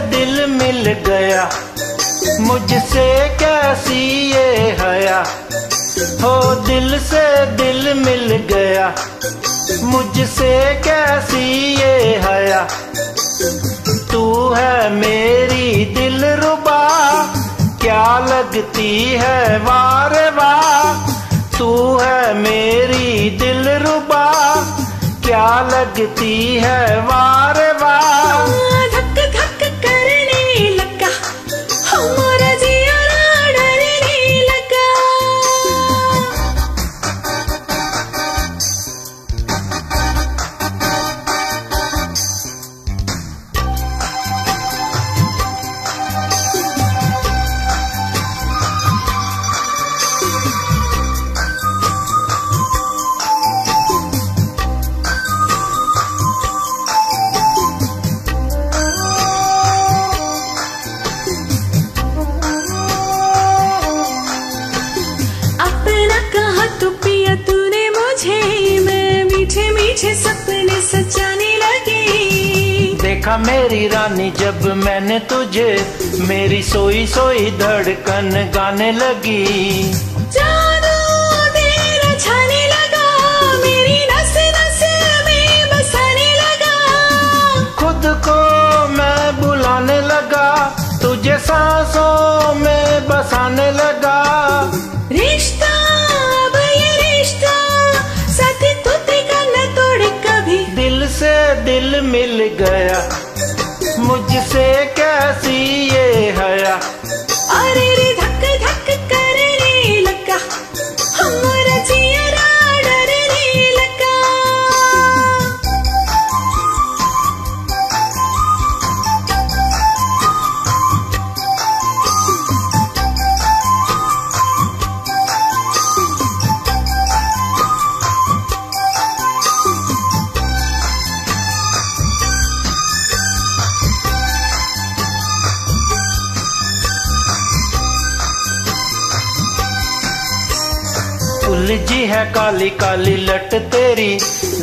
दिल मिल गया। मुझसे कैसी ये हया? हो दिल से दिल मिल गया। मुझसे कैसी ये हया? तू है मेरी दिल रुबा। क्या लगती है वार वाह तू है मेरी दिल रुबा। क्या लगती है वार सपने सजाने लगी। देखा मेरी रानी जब मैंने तुझे मेरी सोई सोई धड़कन गाने लगी। जादू तेरा छाने लगा मेरी नस नस में बसाने लगा। खुद को मैं बुलाने लगा तुझे सांसों में बसाने लगा। दिल मिल गया। उलझी है काली काली लट तेरी।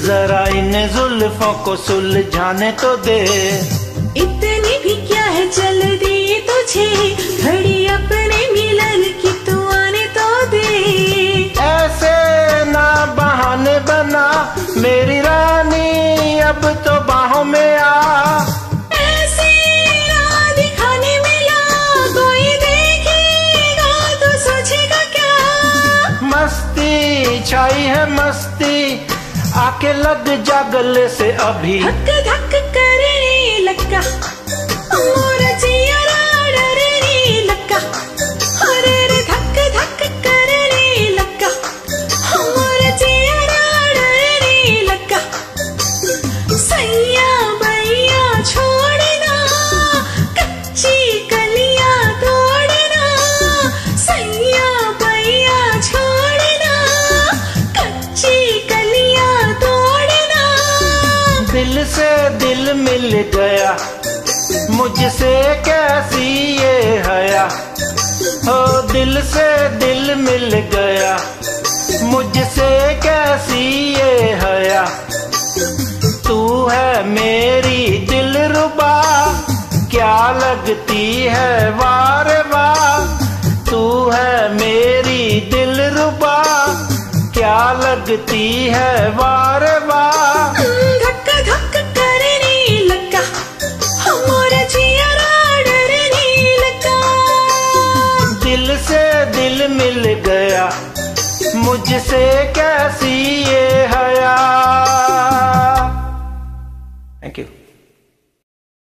जरा इन जुल्फों को सुलझाने तो दे। इतनी भी क्या है चल दी तुझे? घड़ी अपने मिलन की छाई है मस्ती, आके लग जा गले से अभी। धक धक करे लगा मोर जियरा दिल से दिल मिल गया। मुझसे कैसी ये हया? हो दिल से दिल मिल गया। मुझसे कैसी ये हया? तू है मेरी दिल रुबा। क्या लगती है वार वाह तू है मेरी दिल रुबा। क्या लगती है वाह दिल मिल गया। मुझसे कैसी ये हया? Thank you